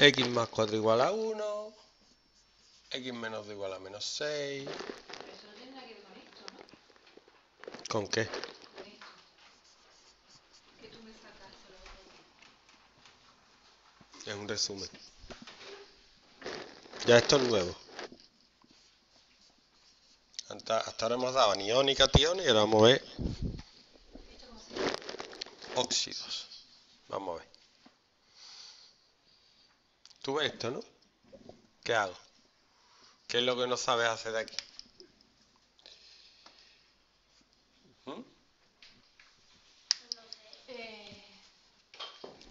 x más 4 igual a 1, x menos 2 igual a menos 6. Pero eso no tiene nada que ver con esto, ¿no? ¿Con qué? Con esto. Que tú me sacaste lo otro. Es un resumen. Ya esto es nuevo. Hasta, hasta ahora hemos dado anión y cation y ahora vamos a ver óxidos. Vamos a ver. Tú ves esto, ¿no? ¿Qué hago? ¿Qué es lo que no sabes hacer de aquí? ¿Mm?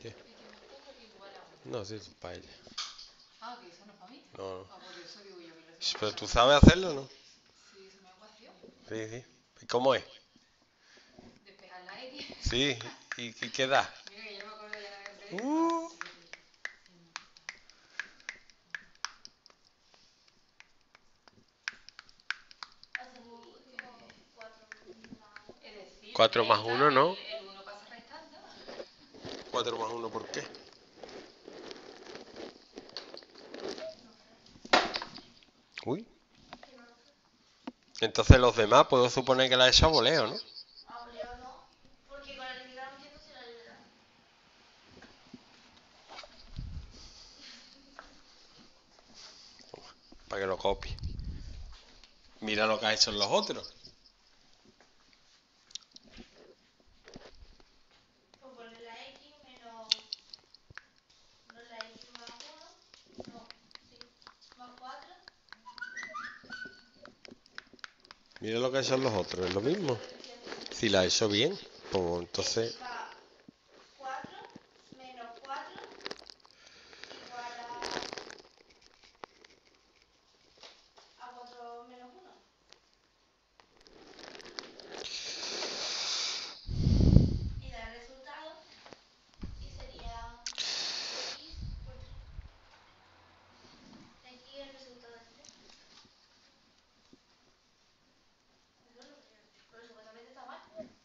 ¿Qué? X más 4 igual a 1. No, sí, es para ella. Ah, que eso no es para mí. No, no. Ah, por eso digo yo que lo Sh, Pero tú sabes hacerlo, ¿no? Sí, es una ecuación. Sí, sí. ¿Y cómo es? Despejar la X. Sí. ¿Y, y qué da? Mira que yo me acuerdo ya la vez de Uh. Es decir, Cuatro más esta, uno, ¿no? El 1 pasa restando. 4 más 1, ¿por qué? Uy. Entonces los demás puedo suponer que la he hecho a voleo, ¿no? A Leo no, porque con el librado entiendo si la librado. Para que lo copie. Mira lo que ha hecho en los otros. Pues poner la X menos. No la X más 1. No, sí. Más 4. Mira lo que en los otros, es lo mismo. Si la ha hecho bien, pues entonces... Va 4 menos 4 igual a. a 4 menos 1. Y da el resultado. Y sería. X por 3. X es el resultado de 3. Eso no lo creo. Pero supuestamente está mal.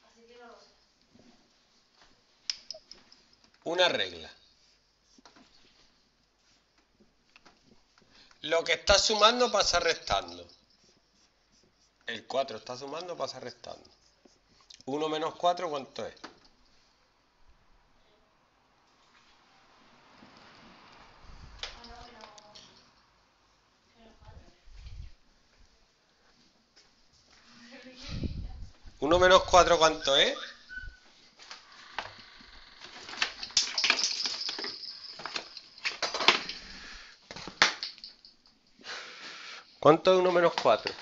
Así que no lo sé. Una regla. Lo que está sumando pasa restando. El 4 está sumando pasa restando. 1 menos 4, ¿cuánto es? Ah, no, menos. menos 4. 1 menos 4, ¿cuánto es? ¿Cuánto es 1 menos 4?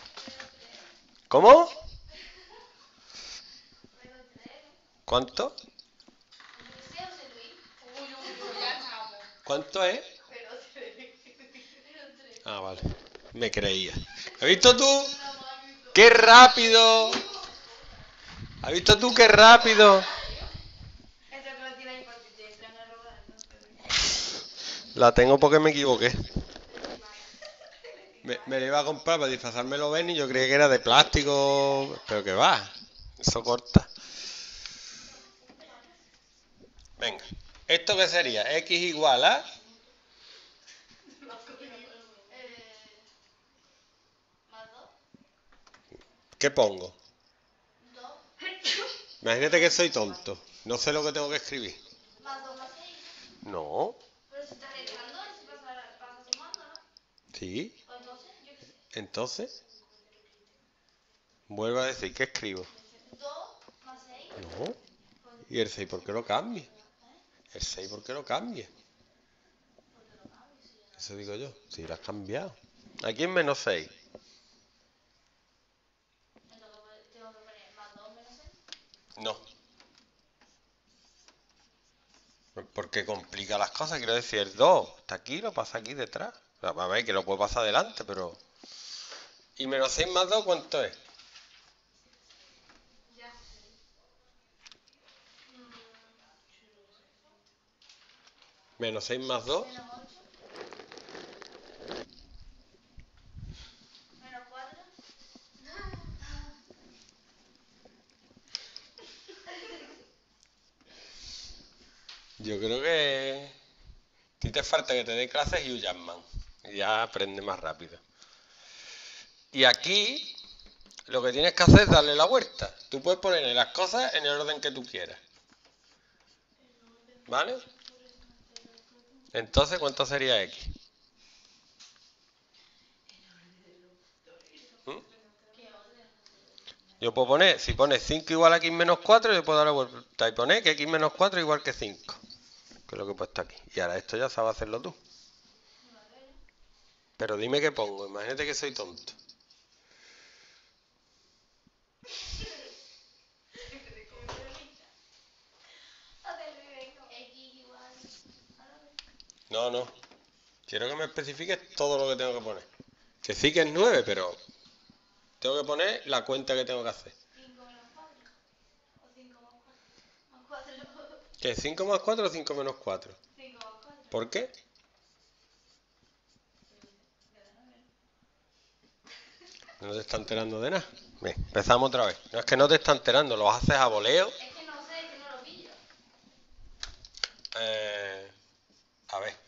¿Cómo? ¿Cuánto? ¿Cuánto es? Pero 3. Pero 3. Ah, vale. Me creía. ¿Has visto tú? ¡Qué rápido! ¿Has visto tú qué rápido? La tengo porque me equivoqué. Me, me la iba a comprar para disfrazármelo ven y yo creía que era de plástico. Pero que va. Eso corta. Venga. ¿Esto qué sería? X igual a... Más 2. ¿Qué pongo? 2. Imagínate que soy tonto. No sé lo que tengo que escribir. Más 2 más 6. No. Pero si está restando, si pasa, pasa sumando, ¿no? Sí. Entonces. Vuelvo a decir, ¿qué escribo? 2 más 6. No. ¿Y el 6 por qué lo cambia? El 6 por qué lo cambia? Eso digo yo. Si lo has cambiado. Aquí en menos 6. Entonces pues, tengo que poner más 2 menos 6. No. Porque complica las cosas. Quiero decir, el 2 está aquí, lo pasa aquí detrás. O a ver, que lo puedo pasar adelante, pero... ¿Y menos 6 más 2 cuánto es? Menos 6 más 2. Menos 8. Menos 4. Yo creo que... ti te falta que te dé clases y Jackman. Y ya aprende más rápido. Y aquí lo que tienes que hacer es darle la vuelta. Tú puedes ponerle las cosas en el orden que tú quieras. ¿Vale? Entonces, ¿cuánto sería X? ¿Mm? Yo puedo poner, si pones 5 igual a x menos 4, yo puedo dar la vuelta y poner que x menos 4 es igual que 5. Que es lo que he puesto aquí. Y ahora esto ya sabes hacerlo tú. Pero dime qué pongo, imagínate que soy tonto. X igual a la vez. No, no. Quiero que me especifiques todo lo que tengo que poner. Que sí que es 9, pero tengo que poner la cuenta que tengo que hacer. 5 menos 4. O 5 más 4. Más 4. ¿Que 5 más 4 o 5 menos 4? 5 más 4. ¿Por qué? No te está enterando de nada. Bien, empezamos otra vez. No es que no te está enterando, lo haces a voleo. Es que no sé, es que no lo pillo. Eh, a ver.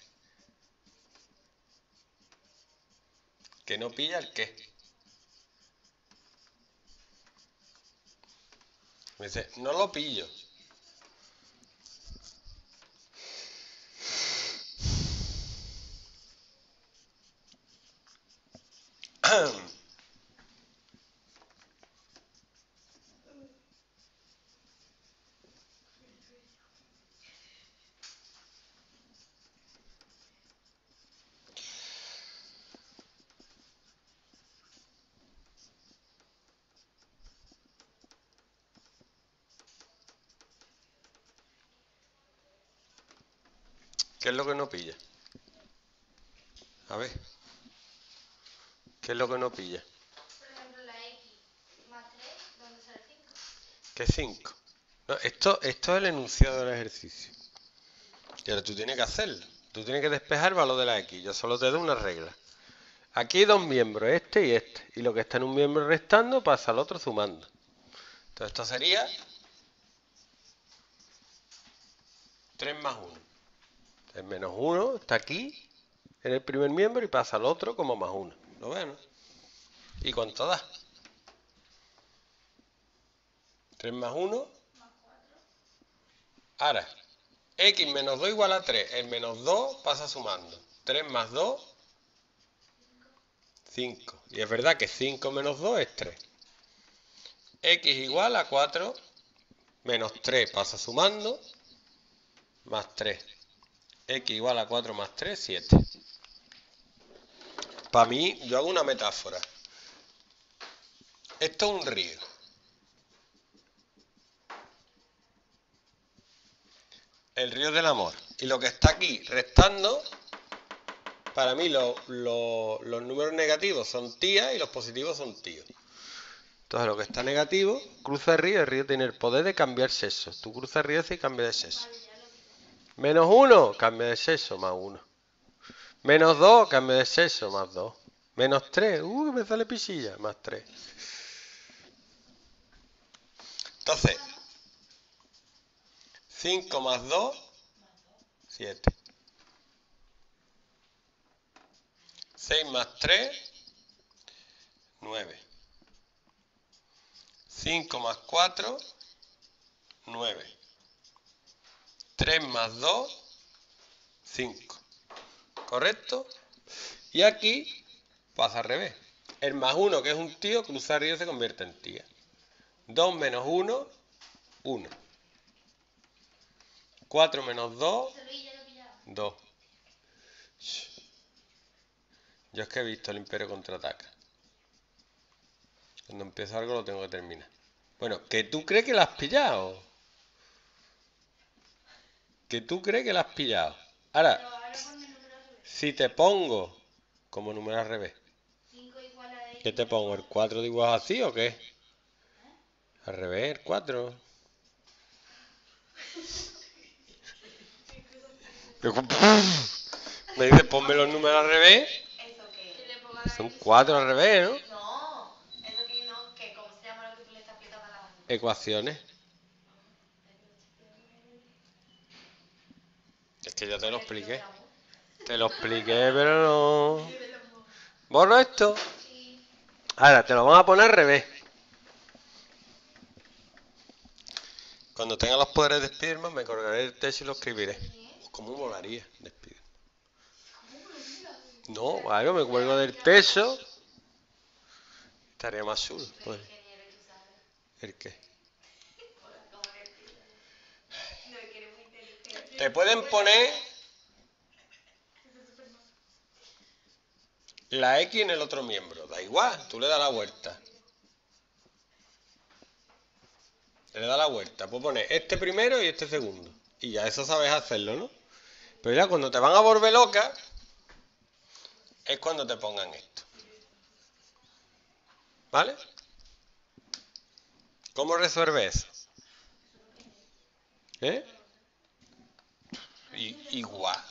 Que no pilla el qué. Dice, no lo pillo. ¿Qué es lo que no pilla? A ver. ¿Qué es lo que no pilla? Por ejemplo, la X más 3, ¿dónde sale 5? ¿Qué 5? No, esto, esto es el enunciado del ejercicio. Y ahora tú tienes que hacerlo. Tú tienes que despejar el valor de la X. Yo solo te doy una regla. Aquí hay dos miembros, este y este. Y lo que está en un miembro restando pasa al otro sumando. Entonces esto sería 3 más 1. El menos 1 está aquí, en el primer miembro, y pasa al otro como más 1. ¿Lo ven? ¿Y cuánto da? 3 más 1. Ahora, x menos 2 igual a 3. El menos 2 pasa sumando. 3 más 2, 5. Y es verdad que 5 menos 2 es 3. x igual a 4 menos 3 pasa sumando, más 3. X igual a 4 más 3, 7. Para mí, yo hago una metáfora. Esto es un río. El río del amor. Y lo que está aquí restando, para mí lo- lo- los números negativos son tías y los positivos son tíos. Entonces lo que está negativo, cruza el río, el río tiene el poder de cambiar sexo. Tú cruzas el río y cambia de sexo. Menos 1, cambia de sexo, más 1. Menos 2, cambia de sexo, más 2. Menos 3, uh, me sale pisilla, más 3. Entonces, 5 más 2, 7. 6 más 3, 9. 5 más 4, 9. 3 más 2, 5. ¿Correcto? Y aquí pasa al revés. El más 1, que es un tío, cruza río y se convierte en tía. 2 menos 1, 1. 4 menos 2, Se lo ya lo pillaba. 2. Yo es que he visto el Imperio contraataca. Cuando empiezo algo lo tengo que terminar. Bueno, que tú crees que lo has pillado. Que tú crees que lo has pillado. Ahora, Pero ahora pon el número al revés. si te pongo como número al revés, 5 igual a X. ¿qué te pongo? ¿El 4 de igual así o qué? Al revés, el 4. Me dice, ponme los números al revés. La Son X. 4 al revés, ¿no? No, eso que no, que cómo se llama lo que tú le estás aplicando a la Ecuaciones. Ya te lo expliqué. Te lo expliqué, pero no. ¿Borro esto? Ahora, te lo vamos a poner al revés. Cuando tenga los poderes de Spiderman, me colgaré del techo y lo escribiré. ¿Cómo molaría de Spiderman? No, claro, me cuelgo del techo. Estaría más chulo. Pues. ¿El qué? Hola, ¿cómo eres tú? No, es que eres muy inteligente. Te pueden poner la X en el otro miembro. Da igual, tú le das la vuelta. Le das la vuelta. Puedes poner este primero y este segundo. Y ya eso sabes hacerlo, ¿no? Pero ya cuando te van a volver loca, es cuando te pongan esto. ¿Vale? ¿Cómo resuelve eso? ¿Eh? Igual.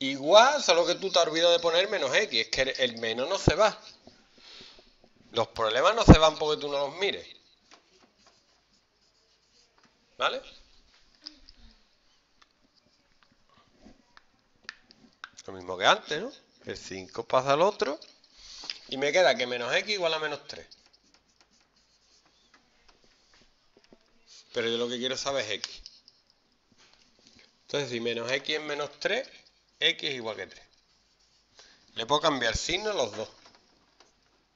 Igual, solo que tú te has olvidado de poner menos X. Es que el menos no se va. Los problemas no se van porque tú no los mires. ¿Vale? Lo mismo que antes, ¿no? El 5 pasa al otro. Y me queda que menos X igual a menos 3. Pero yo lo que quiero saber es X. Entonces, si menos X es menos 3, X es igual que 3. Le puedo cambiar signo a los dos.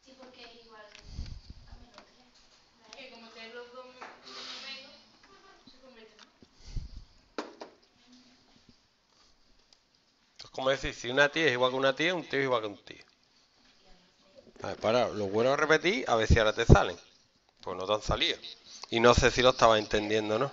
Sí, porque es igual a menos tres. Que como los dos menos, se convierten en Esto es como decir, si una tía es igual que una tía, un tío es igual que un tío. A ver, para, lo vuelvo a repetir, a ver si ahora te salen. Pues no te han salido. Y no sé si lo estabas entendiendo o no.